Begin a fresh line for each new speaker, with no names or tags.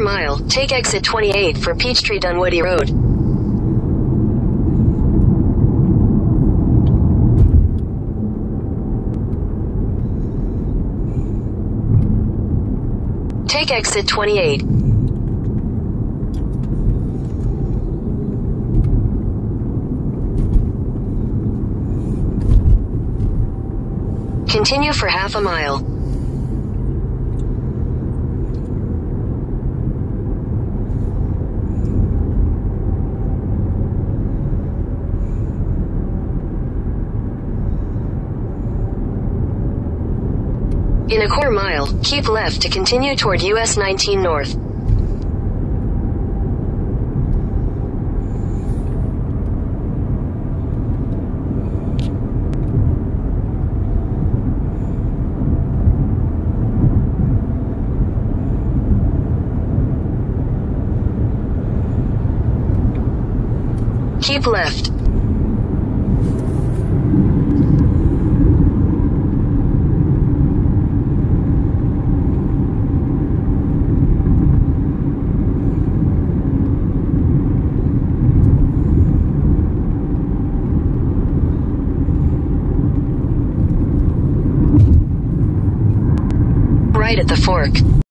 mile, take exit 28 for Peachtree Dunwoody Road. Take exit 28. Continue for half a mile. In a quarter mile, keep left to continue toward US 19 North. Keep left. Right at the fork.